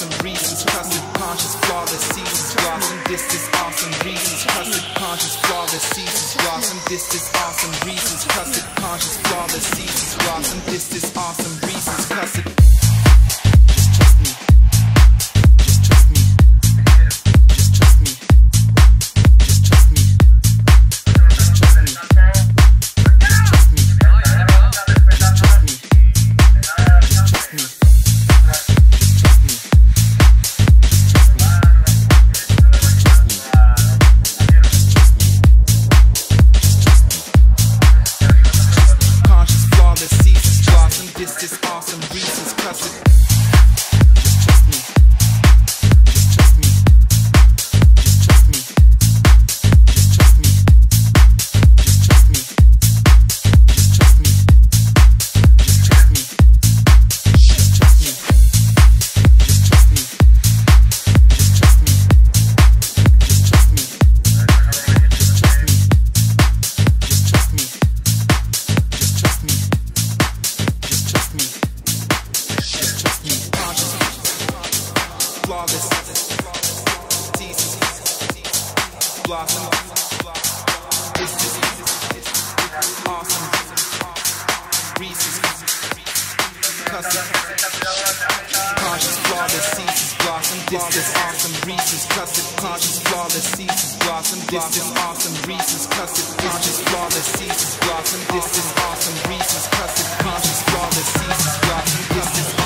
awesome reasons. Custard, conscious, flawless seasons blossom. This is awesome reasons. Custard, conscious, flawless seasons blossom. This is awesome reasons. Custard, conscious, flawless seasons blossom. This is awesome flawless. seasons Blossom. It's just awesome. Reasons. Cussing. Conscious, flawless, seasons blossom. Distance, awesome. Reasons. Cussing. Conscious, flawless, seasons blossom. Distance, awesome. Reasons. Cussing. Conscious, flawless, seasons blossom. Distance, awesome. Conscious, flawless, blossom. Distance,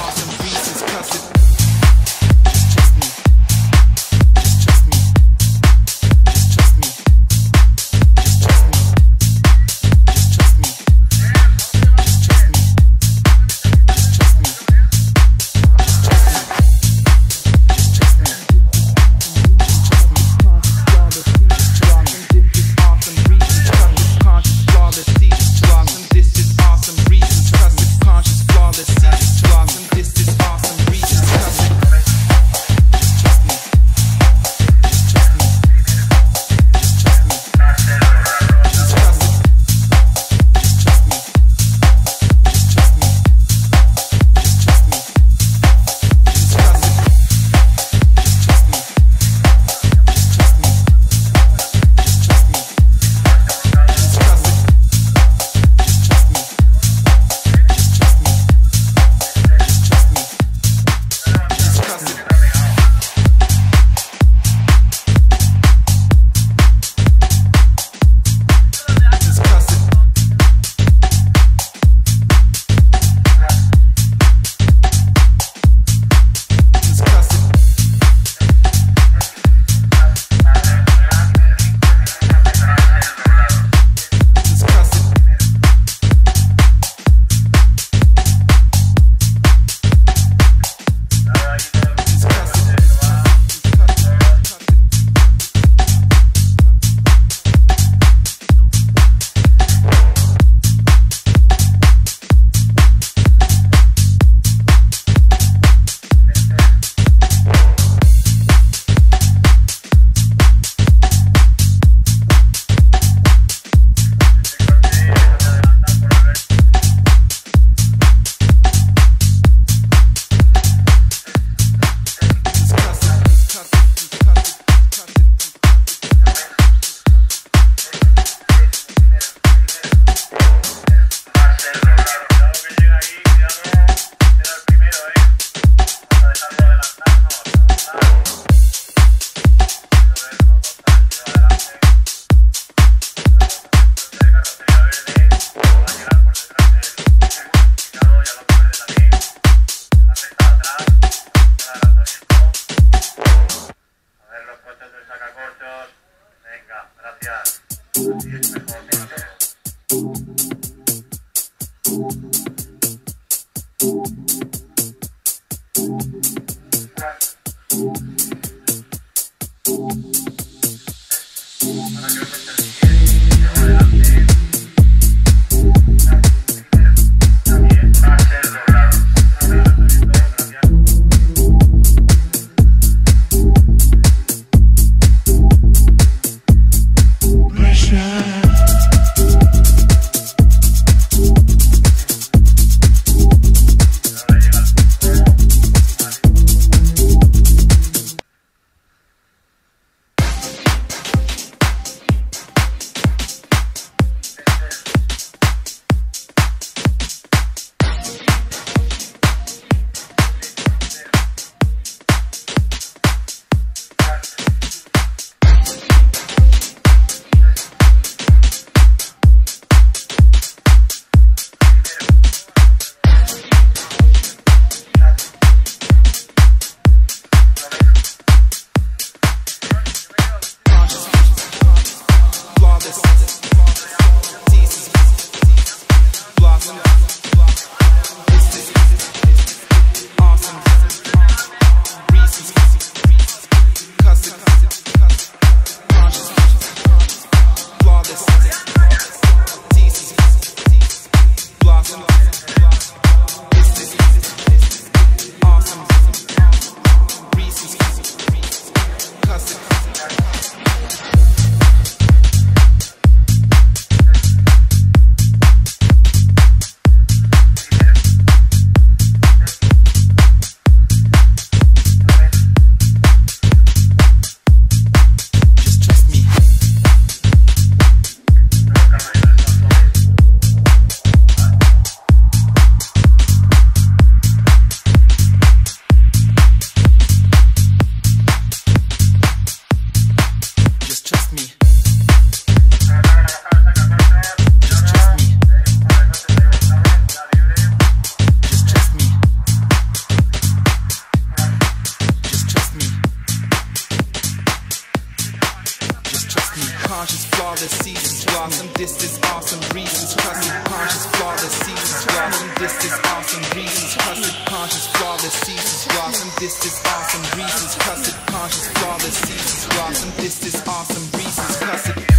conscious, flawless seasons blossom. This is awesome reasons. Hustle conscious, flawless seasons blossom. This is awesome reasons. Hustle conscious, flawless seasons blossom. This is awesome reasons. Hustle conscious, flawless seasons blossom. This is awesome reasons. Hustle.